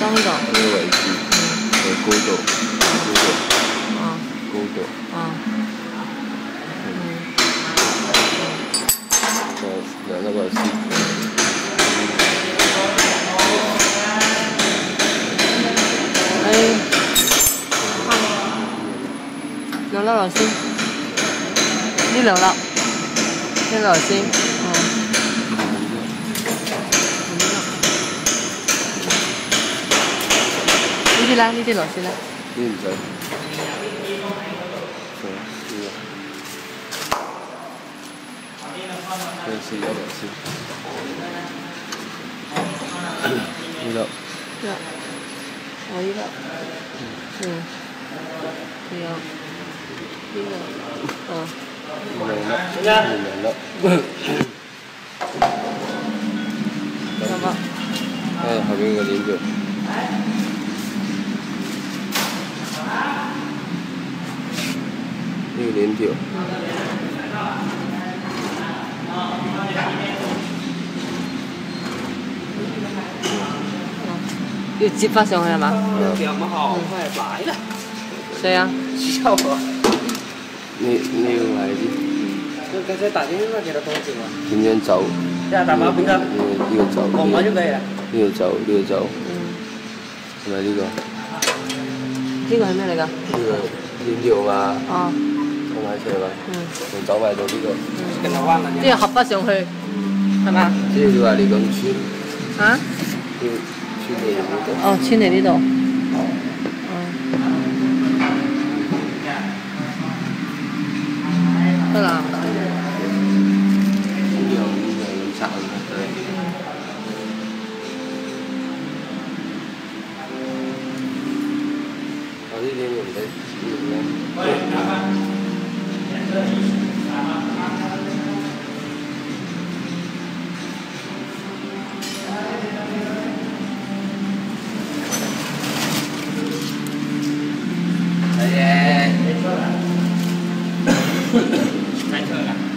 装呢度。呢个位置，诶高度，高度，哦高度，哦。再两粒螺丝，诶，两粒螺丝，呢两粒，呢个螺丝，哦。 先啦，呢啲攞先啦。呢唔使。上四啊。上四一攞先。呢度。得。我呢度。嗯。嗯。有。呢度。啊。两粒，两粒。什么？哎，后边个。点着？đến kiểu Yêu chị phát xong hay mà? Dạ. Xe à? Sao à? Nêu là gì? Cái xe tải chứ là cái đó không chịu à? Kinh nhân cháu Dạ tạm báo bình thân Điều cháu Còn có trước đây à? Điều cháu, điều cháu Là ừ. đi rồi Đi rồi hay mẹ này cả? Điều, điều mà Ờ 嗯，系咪呢个？呢个系咩嚟㗎？呢个链条嘛，哦，放埋一齐嘛，嗯，从走埋到呢个，跟他换了。即系合不上去，系嘛？即系你话你咁穿，啊？要穿嚟呢度。哦，穿嚟呢度。哦。得啦。呢样呢样咁拆嘅，我呢啲用得 用咧。哎耶！开车了。